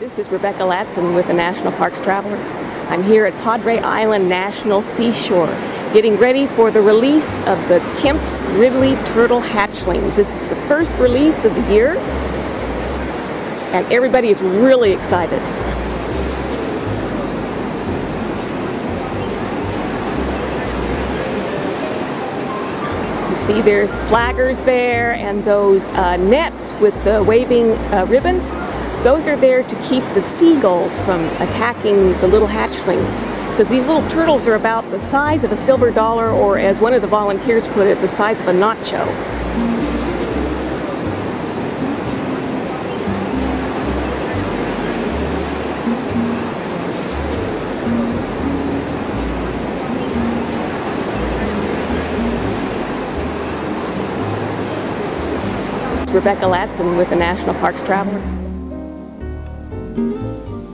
This is Rebecca Latson with the National Parks Traveler. I'm here at Padre Island National Seashore getting ready for the release of the Kemp's Ridley Turtle hatchlings. This is the first release of the year and everybody is really excited. You see there's flaggers there and those uh, nets with the waving uh, ribbons. Those are there to keep the seagulls from attacking the little hatchlings. Because these little turtles are about the size of a silver dollar or as one of the volunteers put it, the size of a nacho. Rebecca Latson with the National Parks Traveler. うん。